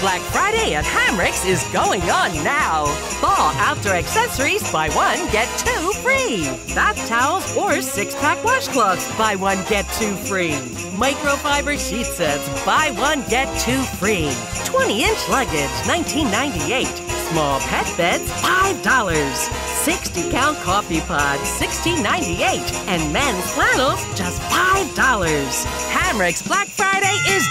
Black Friday at Hamrick's is going on now. Fall outdoor accessories, buy one, get two free. Bath towels or six pack washcloths, buy one, get two free. Microfiber sheet sets, buy one, get two free. 20 inch luggage, 1998. Small pet beds, $5. 60 count coffee pods, $16.98. And men's flannels, just $5. Hamrick's Black Friday is.